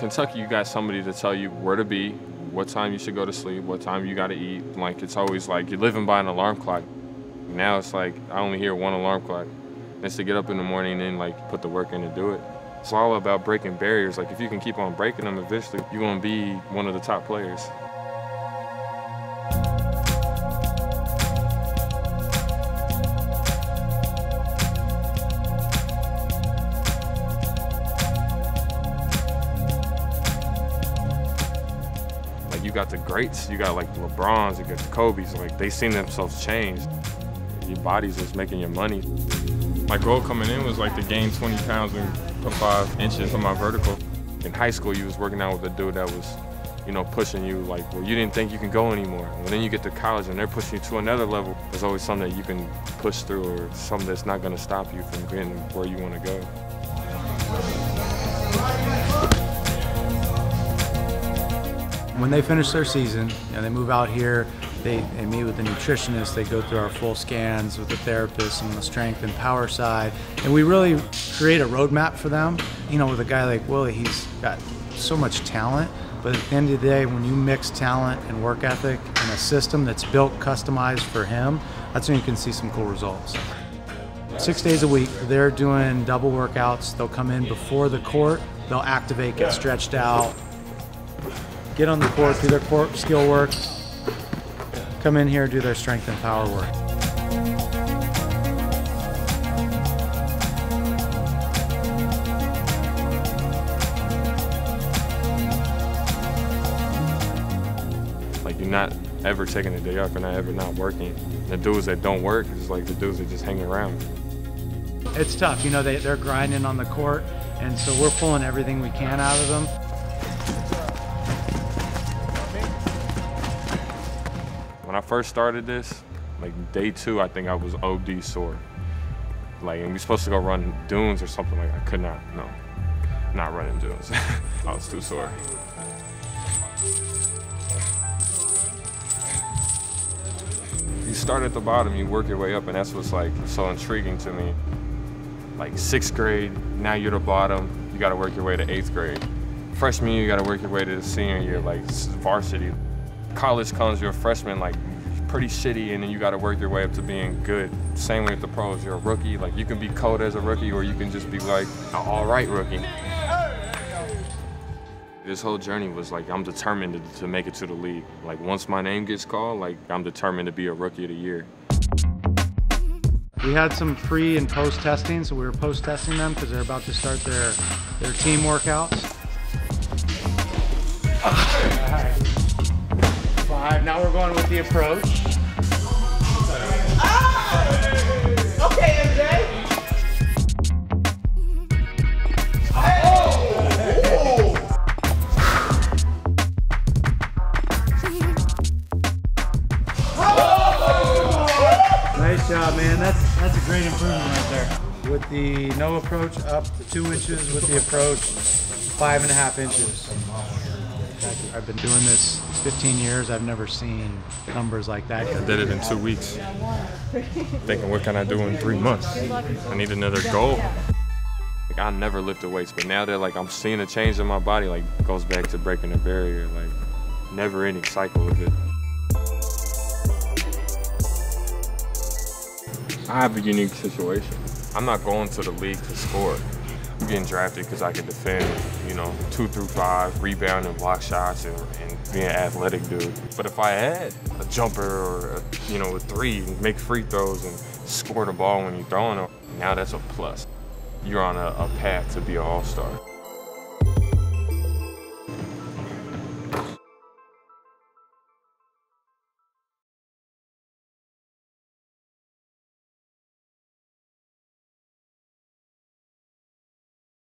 Kentucky, you got somebody to tell you where to be, what time you should go to sleep, what time you got to eat. Like it's always like you're living by an alarm clock. Now it's like I only hear one alarm clock. It's to get up in the morning and like put the work in to do it. It's all about breaking barriers. Like if you can keep on breaking them, eventually you're gonna be one of the top players. Like you got the greats, you got like the LeBrons, you got the Kobe's, like they seen themselves change. Your body's just making your money. My goal coming in was like to gain 20 pounds and put five inches on my vertical. In high school, you was working out with a dude that was, you know, pushing you like where you didn't think you can go anymore. And then you get to college and they're pushing you to another level. There's always something that you can push through or something that's not gonna stop you from getting where you wanna go. When they finish their season, you know, they move out here, they, they meet with the nutritionist, they go through our full scans with the therapist on the strength and power side, and we really create a roadmap for them. You know, with a guy like Willie, he's got so much talent, but at the end of the day, when you mix talent and work ethic in a system that's built, customized for him, that's when you can see some cool results. Six days a week, they're doing double workouts. They'll come in before the court, they'll activate, get stretched out, get on the court, do their court skill work, come in here, do their strength and power work. Like you're not ever taking a day off, you're not ever not working. The dudes that don't work is like the dudes that just hang around. It's tough, you know, they, they're grinding on the court, and so we're pulling everything we can out of them. When I first started this, like day two, I think I was OD sore. Like, and we supposed to go run dunes or something like I could not, no, not running dunes. I was too sore. You start at the bottom, you work your way up, and that's what's like so intriguing to me. Like sixth grade, now you're the bottom, you gotta work your way to eighth grade. Freshman year, you gotta work your way to the senior year, like varsity. College comes, you're a freshman, like pretty shitty, and then you gotta work your way up to being good. Same way with the pros, you're a rookie, like you can be cold as a rookie, or you can just be like an all right rookie. This whole journey was like I'm determined to, to make it to the league. Like once my name gets called, like I'm determined to be a rookie of the year. We had some pre and post testing, so we were post testing them because they're about to start their, their team workouts. Now we're going with the approach. Ah! Okay, MJ. Oh! Nice job, man. That's that's a great improvement right there. With the no approach up to two inches, with the approach five and a half inches. I've been doing this 15 years. I've never seen numbers like that. I did it in two weeks. Thinking, what can I do in three months? I need another goal. Like I never lifted weights, but now that like I'm seeing a change in my body, like goes back to breaking the barrier, like never ending cycle of it. I have a unique situation. I'm not going to the league to score. Getting drafted because I can defend, you know, two through five, rebound and block shots and, and be an athletic dude. But if I had a jumper or, a, you know, a three, make free throws and score the ball when you're throwing them, now that's a plus. You're on a, a path to be an all-star.